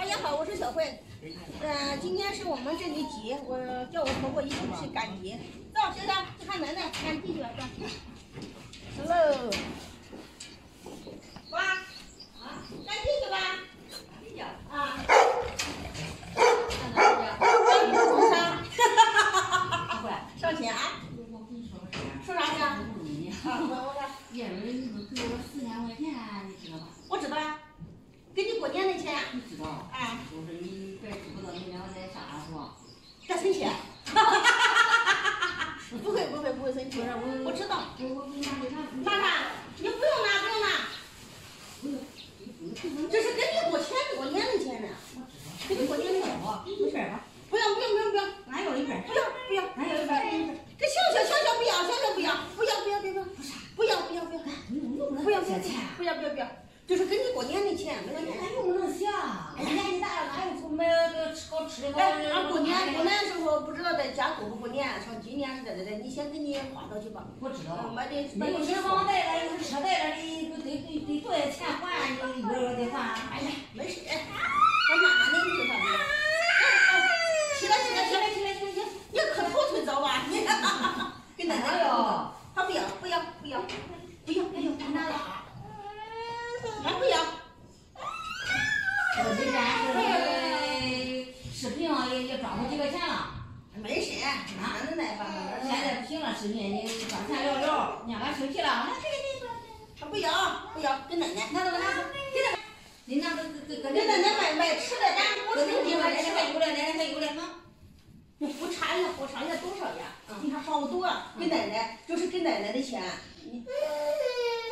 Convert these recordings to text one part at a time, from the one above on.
大家好，我是小慧。呃，今天是我们这里集，我叫我婆婆一起去赶集。走，小小，去看奶奶，赶集去吧。走喽。哇，啊，赶集去吧。啊。上山。上去啊？说啥去？啊，我我叶文，你不给我四千块钱，你知道吧？我知道呀，给你过年的钱。你知道？哎，我说你别知不道你两个在啥是吧？在生气。不会不会不会生气，我我知道。我我给你拿给他。拿啥？你不用拿不用拿。不用，这是给你过钱过年的钱呢。给你过年的钱。没事吧？不要不要不要不要，俺要一份。不要不要，俺要一份。给小小小小不要，小小不要，不要不要不要，不要不要不要，不要不要钱，不要不要不要，就是给你过年的钱，俺用不能想，年纪大了哪有买个吃好吃的？哎，俺过年过年不知道在家过不过年，像今年是在这的，你先给你花到去吧。我知道。买点买点房贷了，又是车贷了，你得得得多少钱还？你一个月得还。哎呀，没事，咱慢慢的你就上去。起来起来起来起来起来起来，你磕头腿早吧？你给奶奶哟。他不要不要不要不要，哎呦，他拿了，他不要。我这边是视频上也也赚过几个钱了。没事，哪能来吧？现在不行了，视频你赚钱聊聊，人家俺生气了，俺这个你他不要不要，给奶奶。拿走拿走，给他。你拿给给给给奶奶买买吃的，咱我给你买，奶奶还有嘞，奶奶还有嘞哈。你不差呀，不差呀，多少呀？你看好多，给奶奶，就是给奶奶的钱，你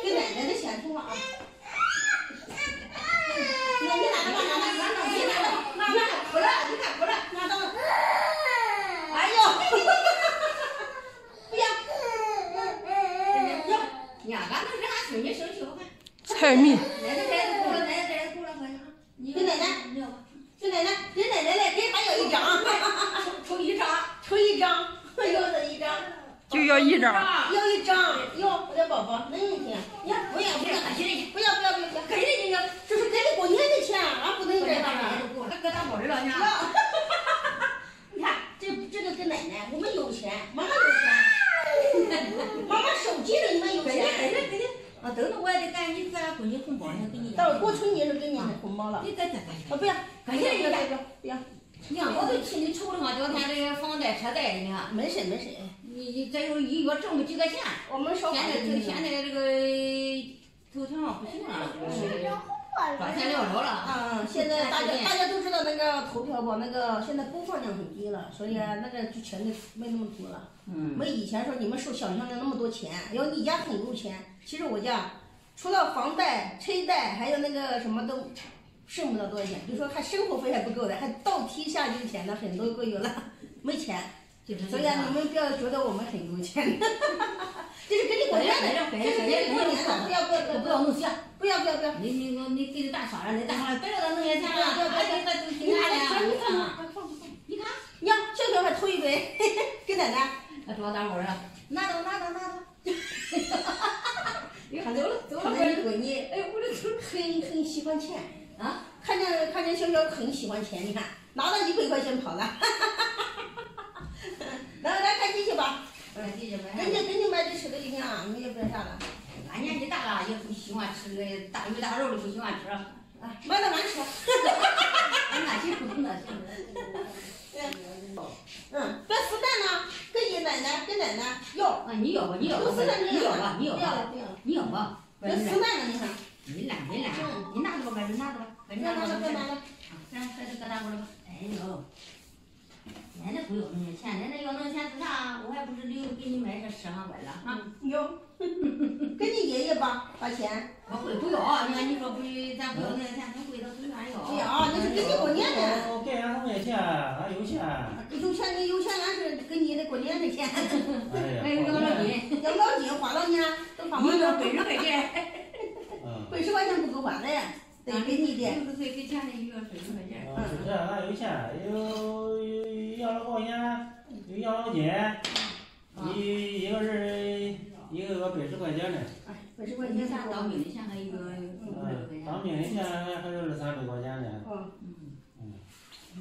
给奶奶的钱，听话啊。你你拿着吧，拿着，拿着，你拿着，拿着，哭了，你看哭了，拿着。哎呦，不要，要，你看，俺都是俺孙女生气，我看。财迷。奶奶在这哭了，奶奶在这哭了，快点。给奶奶，给奶奶，给奶奶来，给他要一张，抽一张，抽一张，要一张。就要一张。要一张，要我的宝宝，没问题。你不要不要，不要不要不要，给人家要，这是给你过年的钱，俺不能给他。他搁当包里了，你看。你看，这这个给奶奶，我们有钱，妈妈有钱，妈妈手机里面有钱。给给给等着我也得赶紧给俺闺女红包，先给你。到过春节时候给你红包了。啊不要，感谢不要不要不要。你看，我都替你愁了嘛，昨天这个房贷车贷的，你看。没事没事。你你这又一月挣不几个钱。我们说现在这现在这个头条上不行了，赚钱聊聊了。嗯嗯，现在大家 大家都知道那个头条吧，那个现在播放量很低了，所以那个就钱就没那么多了。嗯。没以前说你们受想象的那么多钱，要你家很有钱，其实我家除了房贷、车贷，还有那个什么都剩不到多少钱，就说还生活费还不够的，还倒贴下去钱的很多个月了，没钱。所以啊，你们不要觉得我们很有钱，这是给你过年的，这是给你过年的，不要不要不要不要弄钱，不要不要不要。你你你给你大嫂了，你大商人别让他弄些钱了，不要不要他他都听俺的。你看，你看，你看小小还头一杯，给奶奶。他多大伙儿啊？拿走拿走拿走。你看走了走了，看见你闺女，哎，我这很很喜欢钱啊，看见看见小小很喜欢钱，你看拿了一百块钱跑了。来来赶紧去吧，给你给你买的吃的就行，你也别啥了。俺年纪大了也不喜欢吃那大鱼大肉的，不喜欢吃。啊，买了俺吃。那行那行。嗯，这丝蛋呢？给你奶奶，给奶奶要。啊，你要吧，你要吧，你要吧，你要吧，你要吧。这丝蛋呢？你看。你烂没烂？你拿着吧，快点拿着吧，快点拿着吧，快拿着。咱孩子搁哪过来吧？哎呦。奶奶不要那些钱，奶奶要那钱做啥？我还不是留给你买这十万块了哈。有，给你爷爷吧，把钱。我会不要，你看你说不，咱不要那些钱，他贵他不愿要。不要，那是给你过年的。我给俺他没钱，俺有钱。有钱你有钱，俺是给你的过年的钱。哎呀，养老金，养老金花了年都花完了。一月百十块钱。百十块钱不够花嘞，得给你的。六十岁给钱的一月百十块钱。嗯，是这，俺有钱，有有养老保险，有养老金，一一个人一个月百十块钱的。哎，百十块钱咱当兵的钱还一个五百块钱。当兵的钱还还有二三百块钱呢。嗯。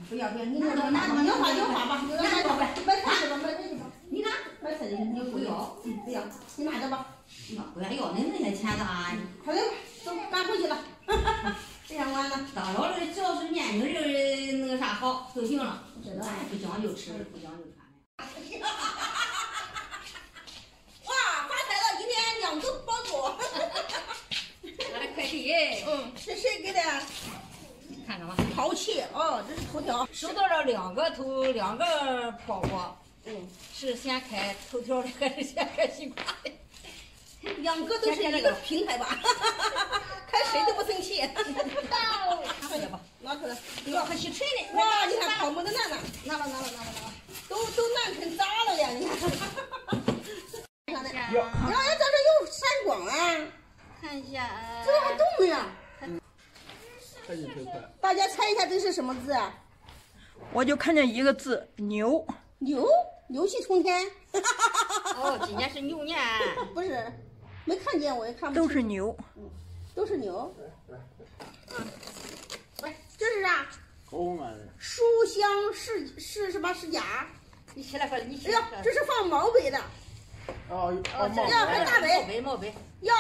不要不要，你那个拿能花就花吧，买菜去吧，买菜去吧，买吧，你拿，买菜去，你不要，嗯，不要，你拿着吧，不要要恁那些钱咋？快点吧，走，赶回去了，时间晚了。到了这只要是年轻人那个啥好就行了，知道哎，不讲究吃，不讲究穿的。哇，发财了！今天两个包裹。我的快递，嗯，是谁给的？看看吧。淘气哦，这是头条。收到了两个头两个包裹，嗯，是先开头条的还是先开西瓜的？两个都是一个平台吧？看谁都不生气。拿回来吧，拿出来。要可惜吹的。哇，你看泡沫都烂了，拿吧拿吧拿吧拿吧。都都烂成渣了呀！你看。啥的？呀呀呀，这这又闪光啊！看一下，这还动了呀！还是这块。大家猜一下这是什么字啊？我就看见一个字牛，牛，牛气冲天。哦，今年是牛年，不是，没看见，我也看不清。都是牛。都是牛。嗯，喂，这是啥？口红嘛，书香世世什么世家？你起来快点，你起哎来呦，。这是放毛笔的。哦哦，这呀还大毛杯毛杯，呀，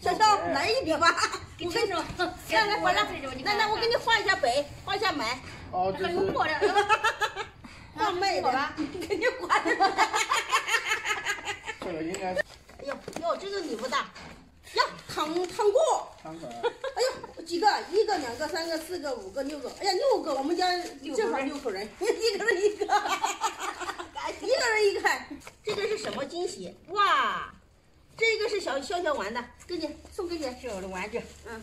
小小来一笔吧。给你，陈总，来来来来，来来，我给你画一下北，画一下满，哦，这是还有破的，画妹的，给你画的。这个应该是哟哟，这个礼物大。呀，糖糖果。汤粉。哎呦，几个？一个、四个、五个、六个。哎呀，六个！我们家正好六口人，一个人一个，一个人一个。这个是什么惊喜？哇，这个是小笑笑玩的，给你送给你。这我的玩具，嗯，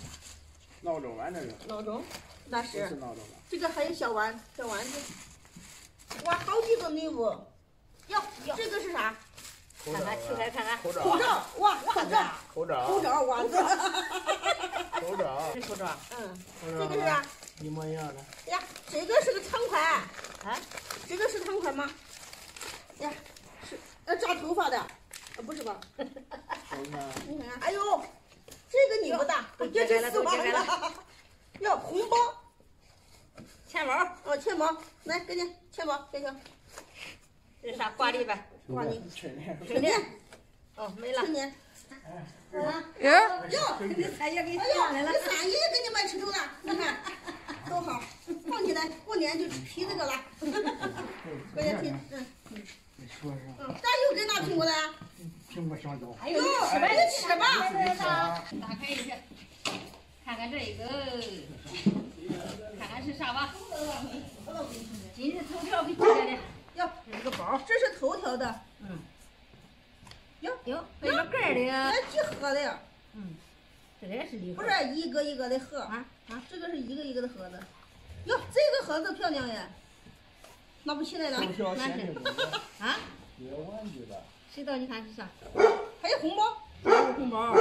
闹钟玩这个，闹钟，那是是。闹钟吧？这个还有小玩小玩具。哇，好几个礼物。哟，这个是啥？看看，起来看看，口罩口罩。哇，口罩，口罩口罩，袜 子。口罩这口罩，嗯，这个是啥？一模一样的。呀，这个是个长款，啊，这个是长款吗？呀，是要扎头发的，呃，不是吧？你看，哎呦，这个你不大，都这四万了。哟，红包，钱包，哦，钱包，来给你钱包，给你，这是啥挂历呗？挂历春联。春联，哦，没了春。联。哎，哟，你三爷给 哎呦，你三爷爷给你买吃头了，你看多好，放起来过年就提这个了，过年提，嗯你说说，嗯，咋又给拿苹果了？苹果上刀。还哟，你吃吧。打开一下，看看这一个，看看是啥吧。今日头条给寄来的，哟，这是个包，这是头条的，嗯，哟，有背着盖儿的，来几盒的呀？嗯，这也是礼盒不。是一个一个的盒啊啊，这个是一个一个的盒子。哟，这个盒子漂亮呀，拿不起来了头。条限定公仔，啊，也有玩具的。谁道你看是啥？还有红包，还有红包。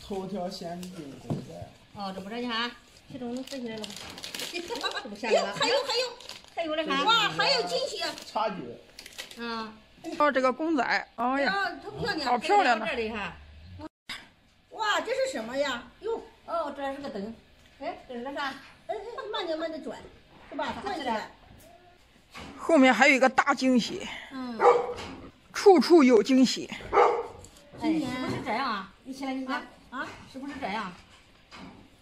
头条限定公仔，哦，这不是你看，其中能分起来了吗？这不下哎呦，来了。还有还有，还有的啥？哇，还有惊喜啊！茶具。嗯，哦，这个公仔，哎呀！好漂亮呢这里哈。哇，这是什么呀？哟，哦，这是个灯。哎，这是个啥？哎哎，慢点慢点转，是吧？转起来。后面还有一个大惊喜，嗯，处处有惊喜。哎，是不是这样啊？你起来，你看，啊，是不是这样？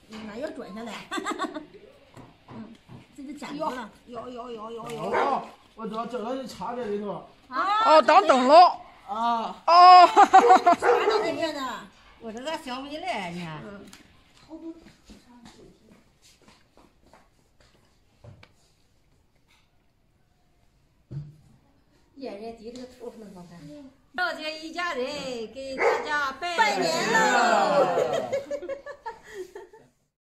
那要转下来。嗯，这就粘住了。有有有有哦，我知道这个是插在里头。哦，当灯笼。哦，哦，插在里面的。我这个想不起来，你看。嗯，好多。验验底这个头能好看。赵家一家人给大家拜拜年喽！